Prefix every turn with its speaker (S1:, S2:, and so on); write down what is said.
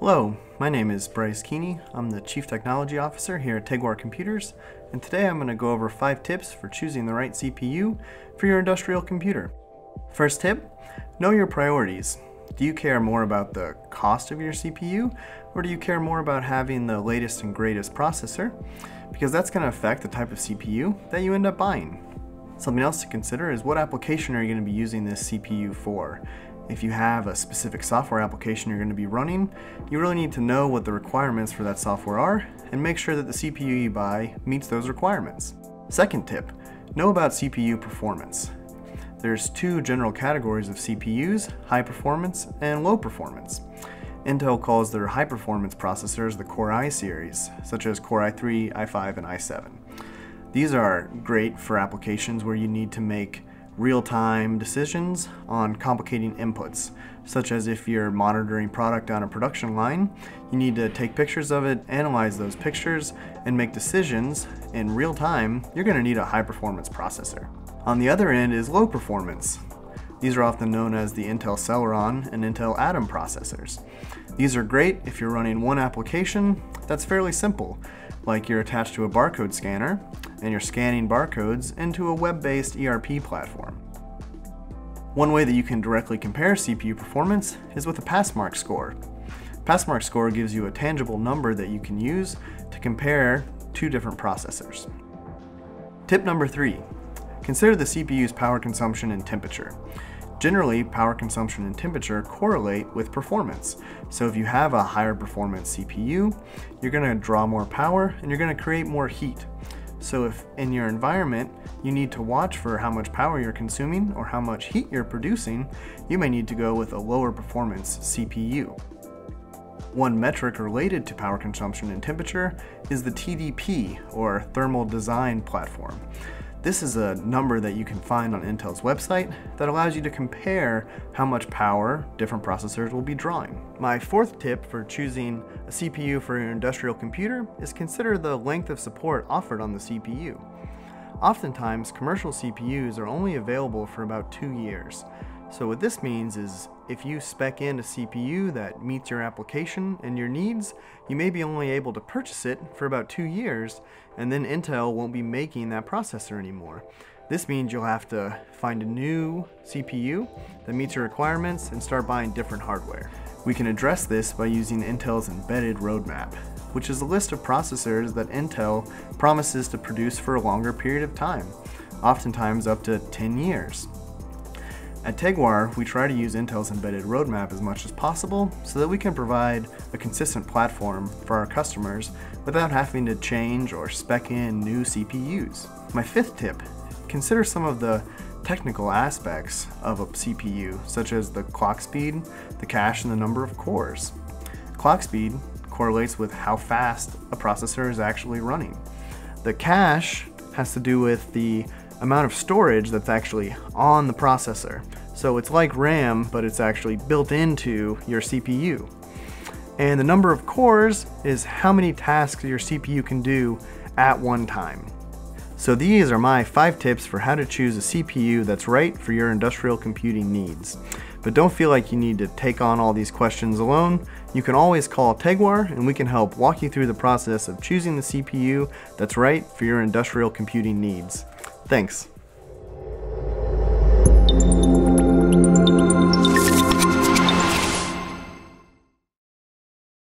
S1: Hello, my name is Bryce Keeney. I'm the Chief Technology Officer here at Teguar Computers, and today I'm going to go over 5 tips for choosing the right CPU for your industrial computer. First tip, know your priorities. Do you care more about the cost of your CPU, or do you care more about having the latest and greatest processor? Because that's going to affect the type of CPU that you end up buying. Something else to consider is what application are you going to be using this CPU for? If you have a specific software application you're going to be running, you really need to know what the requirements for that software are and make sure that the CPU you buy meets those requirements. Second tip, know about CPU performance. There's two general categories of CPUs, high performance and low performance. Intel calls their high performance processors the Core i series, such as Core i3, i5, and i7. These are great for applications where you need to make real-time decisions on complicating inputs, such as if you're monitoring product on a production line, you need to take pictures of it, analyze those pictures, and make decisions in real time, you're going to need a high-performance processor. On the other end is low performance. These are often known as the Intel Celeron and Intel Atom processors. These are great if you're running one application that's fairly simple, like you're attached to a barcode scanner and you're scanning barcodes into a web-based ERP platform. One way that you can directly compare CPU performance is with a Passmark score. Passmark score gives you a tangible number that you can use to compare two different processors. Tip number three, consider the CPU's power consumption and temperature. Generally, power consumption and temperature correlate with performance. So if you have a higher performance CPU, you're gonna draw more power and you're gonna create more heat. So if in your environment, you need to watch for how much power you're consuming or how much heat you're producing, you may need to go with a lower performance CPU. One metric related to power consumption and temperature is the TDP, or Thermal Design Platform. This is a number that you can find on Intel's website that allows you to compare how much power different processors will be drawing. My fourth tip for choosing a CPU for your industrial computer is consider the length of support offered on the CPU. Oftentimes, commercial CPUs are only available for about two years, so what this means is if you spec in a CPU that meets your application and your needs, you may be only able to purchase it for about two years, and then Intel won't be making that processor anymore. This means you'll have to find a new CPU that meets your requirements and start buying different hardware. We can address this by using Intel's embedded roadmap, which is a list of processors that Intel promises to produce for a longer period of time, oftentimes up to 10 years. At Teguar, we try to use Intel's embedded roadmap as much as possible so that we can provide a consistent platform for our customers without having to change or spec in new CPUs. My fifth tip, consider some of the technical aspects of a CPU, such as the clock speed, the cache, and the number of cores. Clock speed correlates with how fast a processor is actually running. The cache has to do with the amount of storage that's actually on the processor. So it's like RAM, but it's actually built into your CPU. And the number of cores is how many tasks your CPU can do at one time. So these are my five tips for how to choose a CPU that's right for your industrial computing needs. But don't feel like you need to take on all these questions alone. You can always call Teguar and we can help walk you through the process of choosing the CPU that's right for your industrial computing needs. Thanks.